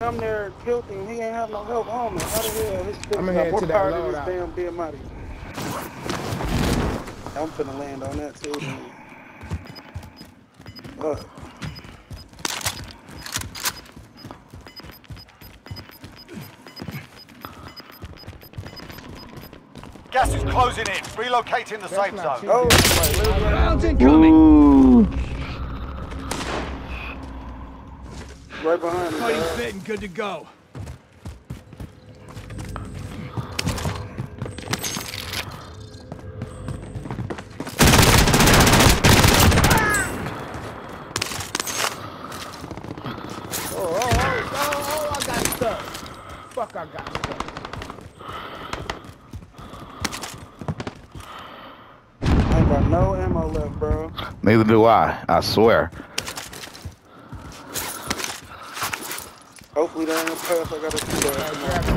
I'm there killed him. He ain't have no help on me. How the hell his shit I'ma got head more to that power than this loadout. damn Biamati? I'm finna land on that too. Then. Uh, Gas is closing in. Relocating the safe not zone. oh, somebody lives Rounds incoming. Ooh. Right behind me. Cutting fit and good to go. Oh, oh, oh, oh, oh, I got stuck. Fuck, I got stuck. I ain't got no ammo left, bro. Neither do I. I swear. Hopefully that ain't a pass. I gotta do Alright, that.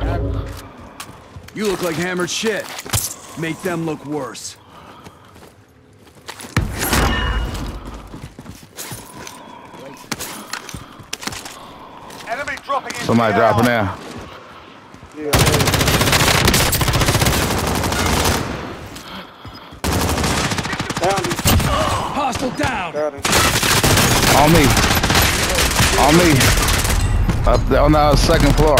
grab it. Grab it. You look like hammered shit. Make them look worse. Enemy dropping in. Somebody dropping down. Yeah, I heard. Down. Hostile down. Got him. On me. On me. Up there on the uh, second floor.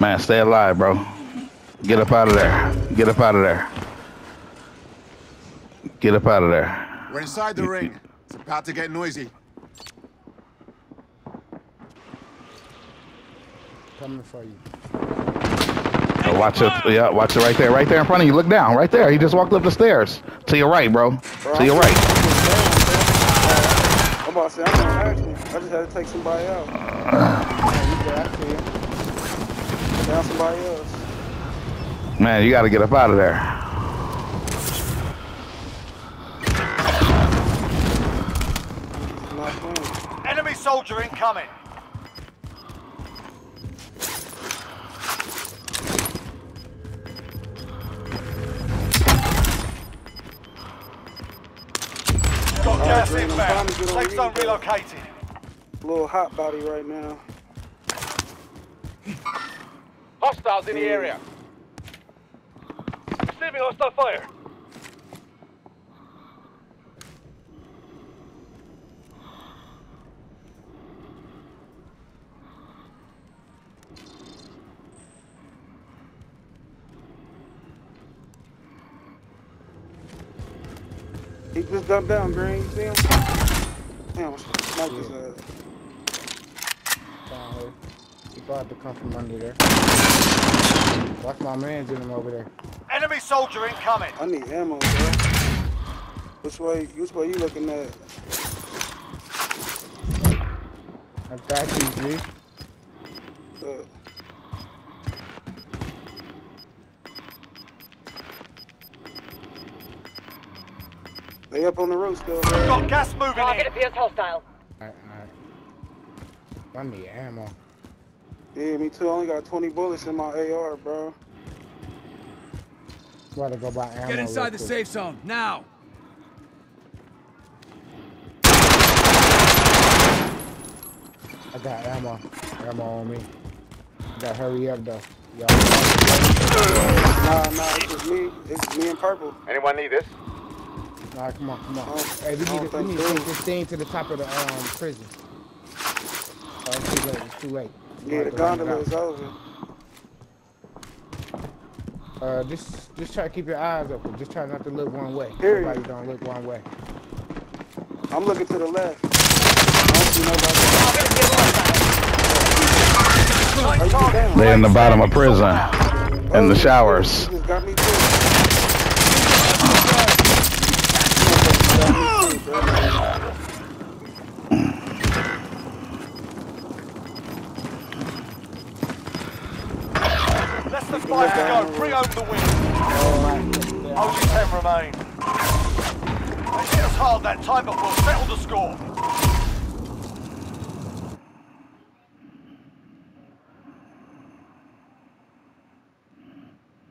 Man, stay alive, bro. Get up out of there. Get up out of there. Get up out of there. We're inside the ring. It's about to get noisy. Coming for you. Watch it. Yeah, watch it right there. Right there in front of you. Look down. Right there. He just walked up the stairs. To your right, bro. Bro, To your right. I'm about to say, I'm gonna. I just had to take somebody out. Yeah, you good, I see you. Down somebody else. Uh. Man, you got to get up out of there. It's not playing. Enemy soldier incoming. Gas inbound. trying to get on Safe zone relocated. Little hot body right now. Hostiles in the area. Receiving hostile fire. He just dumped down, Green. You see him? Damn, I sniped his ass. Down here. He about to come from under there. Watch my man's in him over there. Enemy soldier incoming. I need ammo, bro. Which way? Which way you looking at? I got you, G. Uh, they up on the roof still, bro. Got gas moving Target in. appears hostile. Alright, alright. I need ammo. Yeah, me too. I only got 20 bullets in my AR, bro. Gotta go buy ammo. Get inside real the quick. safe zone now. I got ammo. Ammo on me. Gotta hurry up though. Y'all. Nah, nah, it's just me. It's me and Purple. Anyone need this? Nah, come on, come on. Oh, hey, we need, to, we need to take this thing to the top of the um prison. Oh, it's too late. It's too late. We Yeah, the to gondola is over. Uh, just just try to keep your eyes open. Just try not to look one way. Period. Everybody don't look one way. I'm looking to the left. I don't see nobody. Target appears hostile. How you get down? They in the bottom of prison. In the Oh, showers. You just got me too. Got me too, bro. Less five to go. Bring home the win. Oh, Only ten remain. They hit us hard that time, but we'll settle the score.